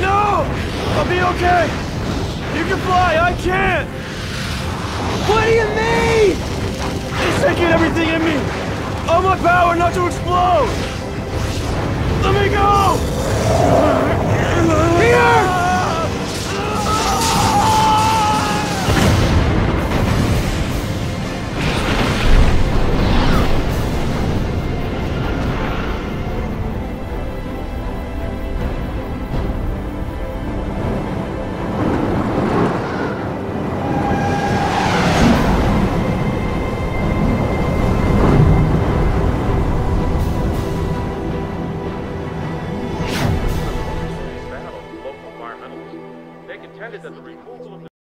No! I'll be okay! You can fly, I can't! What do you mean? It's taking everything in me! All my power not to explode! They contended that the removal of the